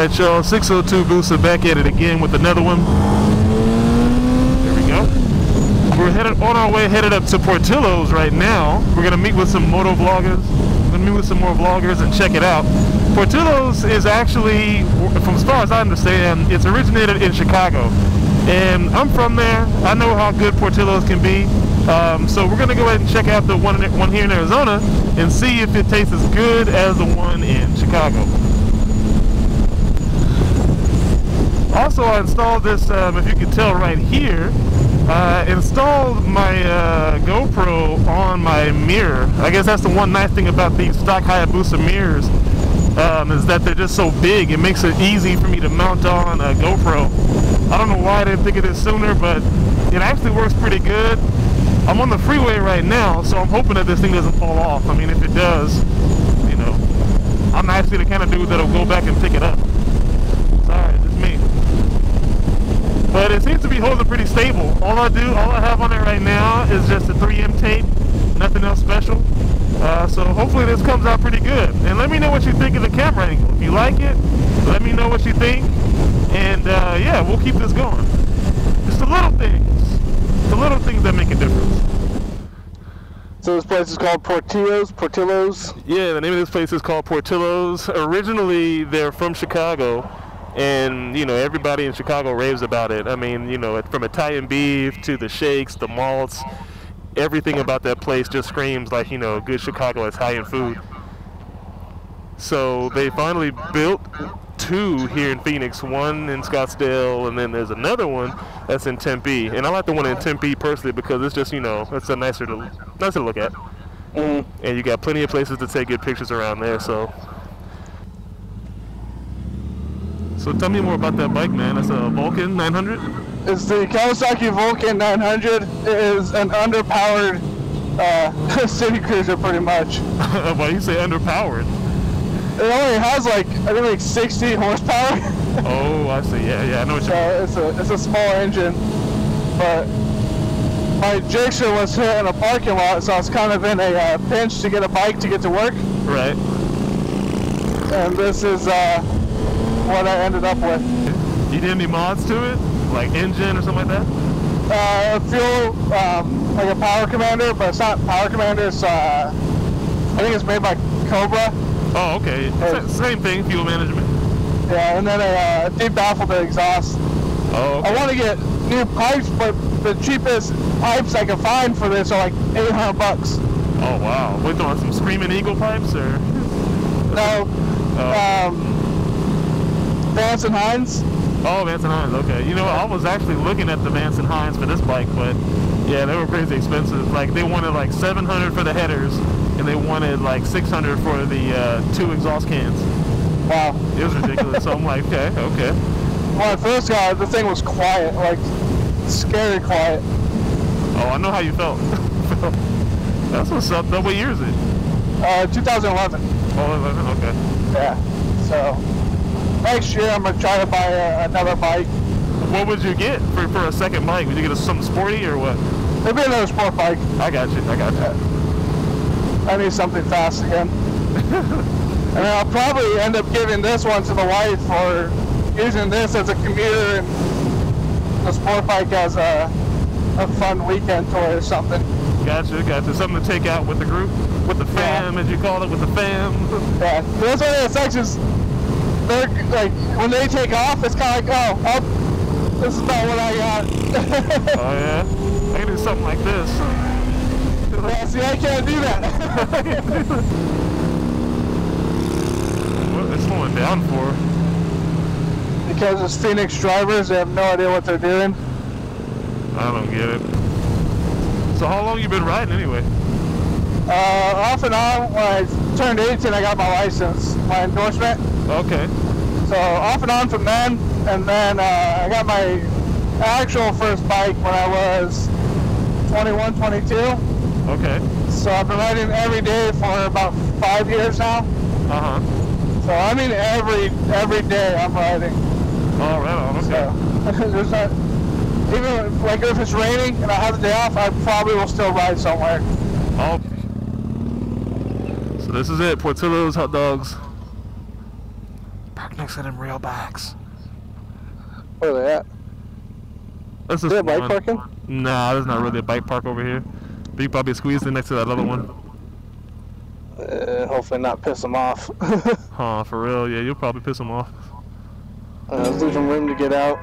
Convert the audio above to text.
Alright y'all, 602 Busa back at it again with another one. There we go. We're headed on our way headed up to Portillo's right now. We're gonna meet with some moto vloggers. We're gonna meet with some more vloggers and check it out. Portillo's is actually, from as far as I understand, it's originated in Chicago. And I'm from there. I know how good Portillo's can be. Um, so we're gonna go ahead and check out the one, one here in Arizona and see if it tastes as good as the one in Chicago. Also, I installed this, um, if you can tell right here, uh, installed my uh, GoPro on my mirror. I guess that's the one nice thing about these stock Hayabusa mirrors, um, is that they're just so big. It makes it easy for me to mount on a GoPro. I don't know why I didn't think of this sooner, but it actually works pretty good. I'm on the freeway right now, so I'm hoping that this thing doesn't fall off. I mean, if it does, you know, I'm actually the kind of dude that'll go back and pick it up. Sorry, just me. But it seems to be holding pretty stable. All I do, all I have on it right now is just a 3M tape, nothing else special. Uh, so hopefully this comes out pretty good. And let me know what you think of the camera angle. If you like it, let me know what you think. And uh, yeah, we'll keep this going. Just the little things. The little things that make a difference. So this place is called Portillo's. Portillo's. Yeah, the name of this place is called Portillo's. Originally, they're from Chicago, and you know everybody in Chicago raves about it. I mean, you know, from Italian beef to the shakes, the malts, everything about that place just screams like you know good Chicago Italian food. So they finally built two here in Phoenix, one in Scottsdale, and then there's another one that's in Tempe. And I like the one in Tempe personally because it's just you know it's a nicer to nicer to look at, Mm. and you got plenty of places to take good pictures around there. So. So tell me more about that bike, man. That's a Vulcan 900. It's the Kawasaki Vulcan 900. It is an underpowered uh, city cruiser, pretty much. Why do you say underpowered? It only has like I think like 60 horsepower. Oh, I see. Yeah, yeah. I know what you so it's a it's a small engine, but my Jason was hit in a parking lot, so I was kind of in a uh, pinch to get a bike to get to work, Right. and this is uh, what I ended up with. You did any mods to it, like engine or something like that? Uh, a fuel, um, like a Power Commander, but it's not Power Commander. It's uh, I think it's made by Cobra. Oh, okay. Same thing, fuel management. Yeah, and then a uh, deep baffled exhaust. Oh, I want to get new pipes, but the cheapest pipes I can find for this are like 800 bucks. Oh, wow. What, throwing some Screaming Eagle pipes or? No, Oh, um, Vance and Hines. oh Vance and Hines. Okay. You know, I was actually looking at the Vance and Hines for this bike, but yeah, they were crazy expensive. Like they wanted like 700 for the headers, and they wanted like 600 for the uh, two exhaust cans. Wow. It was ridiculous. so I'm like, okay, okay. When I first got it, the thing was quiet, like scary quiet. Oh, I know how you felt. That's what's up. Though, what year is it? Uh, 2011. Oh, 11. Okay. Yeah. So next year I'm gonna try to buy a, another bike. What would you get for, for a second bike? Would you get a, something sporty or what? Maybe another sport bike. I got you. I got you. I need something fast again. and I'll probably end up giving this one to the wife or using this as a commuter and the sport bike as a, a fun weekend toy or something. Gotcha. Gotcha. Something to take out with the group, with the fam, as you call it, with the fam. Yeah. That's one of the is they're like when they take off, it's kind of like, oh, oh, this is not what I got. Oh yeah. I can do something like this. yeah, see, I can't do that. What it's slowing down for? because it's Phoenix drivers, they have no idea what they're doing. I don't get it. So how long you been riding anyway? Uh, off and on, when I turned 18, I got my license, my endorsement. Okay. So off and on from then, and then uh, I got my actual first bike when I was 21, 22. Okay. So I've been riding every day for about five years now. Uh huh. So I mean every every day I'm riding. Oh, right on. Okay. So there's not even like if it's raining and I have the day off, I probably will still ride somewhere. Oh. So this is it, Portillo's hot dogs. Park next to them railbacks. Where are they at? That's Is just there bike one. parking? Nah, there's not really a bike park over here. But you probably squeeze in next to that other one. Uh, hopefully not piss them off. uh, Huh, for real? Yeah, you'll probably piss them off. let's leave them room to get out.